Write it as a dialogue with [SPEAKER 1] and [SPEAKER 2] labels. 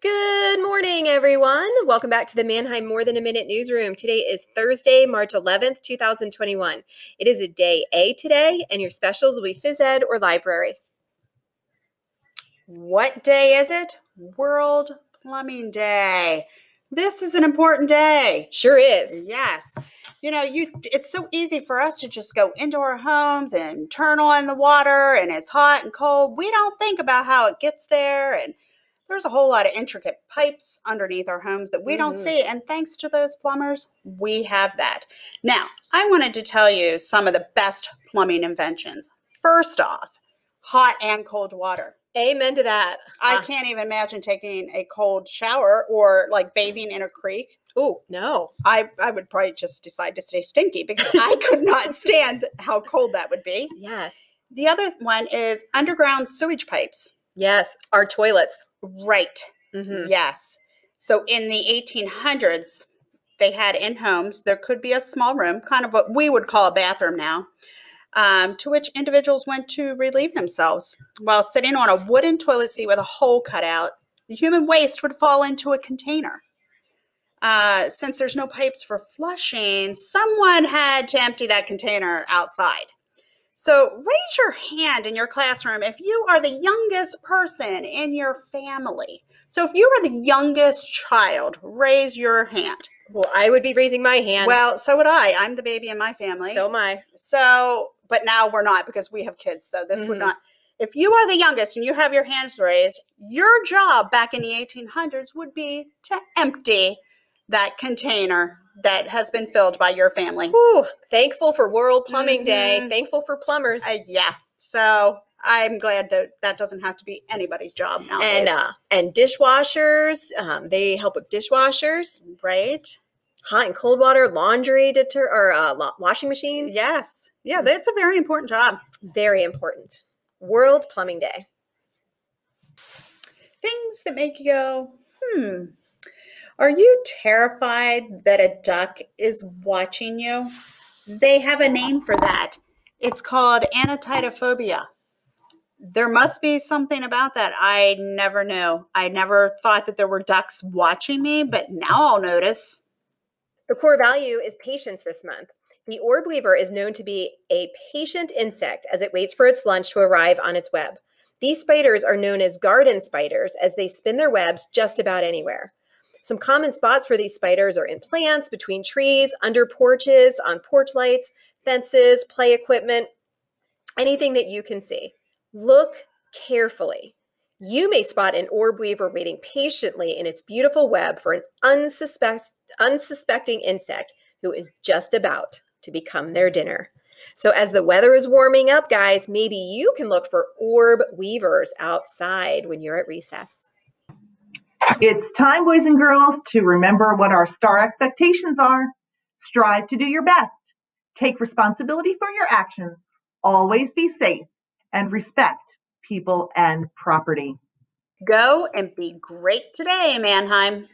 [SPEAKER 1] Good morning, everyone. Welcome back to the Manheim More Than a Minute newsroom. Today is Thursday, March 11th, 2021. It is a day A today, and your specials will be phys ed or library.
[SPEAKER 2] What day is it? World Plumbing Day. This is an important day.
[SPEAKER 1] Sure is.
[SPEAKER 2] Yes. You know, you it's so easy for us to just go into our homes and turn on the water and it's hot and cold. We don't think about how it gets there and there's a whole lot of intricate pipes underneath our homes that we mm-hmm. don't see. And thanks to those plumbers, we have that. Now, I wanted to tell you some of the best plumbing inventions. First off, hot and cold water.
[SPEAKER 1] Amen to that.
[SPEAKER 2] I uh, can't even imagine taking a cold shower or like bathing in a creek.
[SPEAKER 1] Oh, no.
[SPEAKER 2] I, I would probably just decide to stay stinky because I could not stand how cold that would be.
[SPEAKER 1] Yes.
[SPEAKER 2] The other one is underground sewage pipes.
[SPEAKER 1] Yes, our toilets.
[SPEAKER 2] Right. Mm-hmm. Yes. So in the 1800s, they had in homes, there could be a small room, kind of what we would call a bathroom now, um, to which individuals went to relieve themselves. While sitting on a wooden toilet seat with a hole cut out, the human waste would fall into a container. Uh, since there's no pipes for flushing, someone had to empty that container outside. So raise your hand in your classroom if you are the youngest person in your family. So if you are the youngest child, raise your hand.
[SPEAKER 1] Well, I would be raising my hand.
[SPEAKER 2] Well, so would I. I'm the baby in my family.
[SPEAKER 1] So am I.
[SPEAKER 2] So, but now we're not because we have kids. So this mm-hmm. would not. If you are the youngest and you have your hands raised, your job back in the 1800s would be to empty that container that has been filled by your family.
[SPEAKER 1] Whew, thankful for World Plumbing mm-hmm. Day. Thankful for plumbers.
[SPEAKER 2] Uh, yeah. So I'm glad that that doesn't have to be anybody's job now.
[SPEAKER 1] And uh, and dishwashers, um, they help with dishwashers,
[SPEAKER 2] right?
[SPEAKER 1] Hot and cold water, laundry deter or uh, washing machines.
[SPEAKER 2] Yes, yeah, that's a very important job.
[SPEAKER 1] Very important. World Plumbing Day.
[SPEAKER 2] Things that make you go, hmm, are you terrified that a duck is watching you? They have a name for that. It's called anatidophobia. There must be something about that. I never knew. I never thought that there were ducks watching me, but now I'll notice.
[SPEAKER 1] The core value is patience this month. The orb weaver is known to be a patient insect as it waits for its lunch to arrive on its web. These spiders are known as garden spiders as they spin their webs just about anywhere. Some common spots for these spiders are in plants, between trees, under porches, on porch lights, fences, play equipment, anything that you can see. Look carefully. You may spot an orb weaver waiting patiently in its beautiful web for an unsuspect, unsuspecting insect who is just about to become their dinner. So, as the weather is warming up, guys, maybe you can look for orb weavers outside when you're at recess.
[SPEAKER 3] It's time, boys and girls, to remember what our star expectations are. Strive to do your best. Take responsibility for your actions. Always be safe and respect people and property.
[SPEAKER 2] Go and be great today, Manheim.